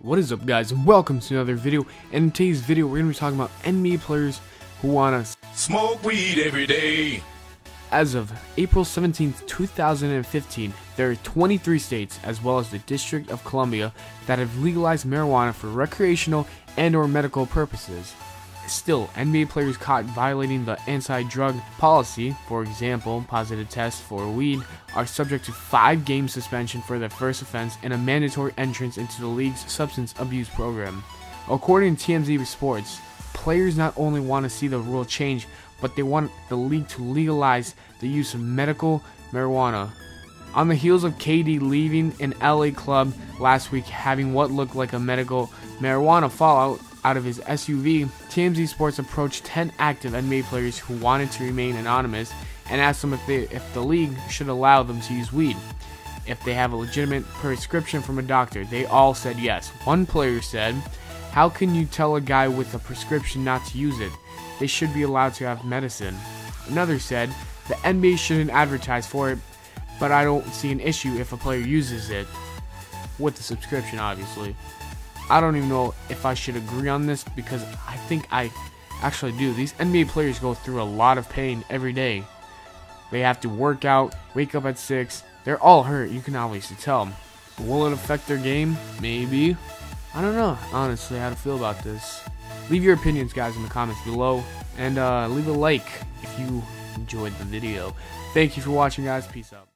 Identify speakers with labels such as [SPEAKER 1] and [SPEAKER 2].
[SPEAKER 1] What is up guys and welcome to another video and in today's video we're going to be talking about NBA players who want to
[SPEAKER 2] Smoke weed every day.
[SPEAKER 1] As of April 17, 2015, there are 23 states as well as the District of Columbia that have legalized marijuana for recreational and or medical purposes. Still, NBA players caught violating the anti-drug policy, for example, positive tests for weed, are subject to 5-game suspension for their first offense and a mandatory entrance into the league's substance abuse program. According to TMZ Sports, players not only want to see the rule change, but they want the league to legalize the use of medical marijuana. On the heels of KD leaving an LA club last week having what looked like a medical marijuana fallout out of his SUV, TMZ Sports approached 10 active NBA players who wanted to remain anonymous and asked them if, they, if the league should allow them to use weed. If they have a legitimate prescription from a doctor, they all said yes. One player said, How can you tell a guy with a prescription not to use it? They should be allowed to have medicine. Another said, The NBA shouldn't advertise for it, but I don't see an issue if a player uses it. With the subscription, obviously. I don't even know if I should agree on this because I think I actually do. These NBA players go through a lot of pain every day. They have to work out, wake up at 6. They're all hurt, you can obviously tell. Will it affect their game? Maybe. I don't know, honestly, how to feel about this. Leave your opinions, guys, in the comments below. And uh, leave a like if you enjoyed the video. Thank you for watching, guys. Peace out.